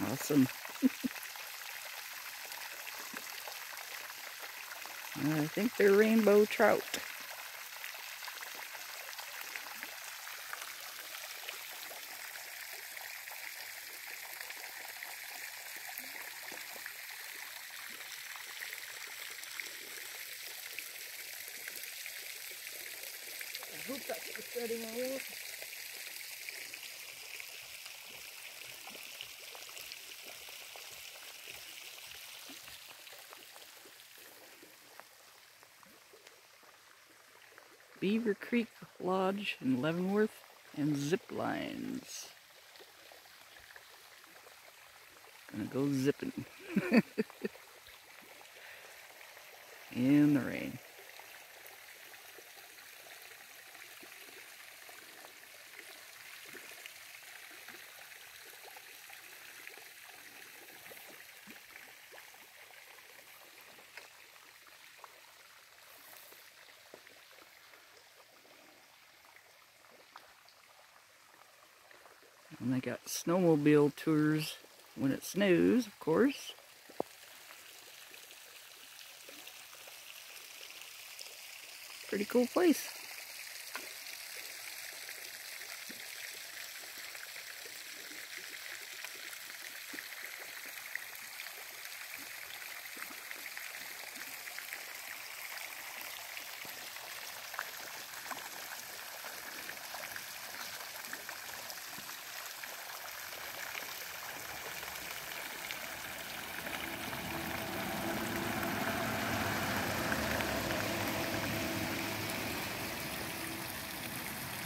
Awesome. I think they're rainbow trout. I hope that's setting. Beaver Creek Lodge in Leavenworth and zip lines. Gonna go zipping in the rain. And they got snowmobile tours when it snows, of course. Pretty cool place.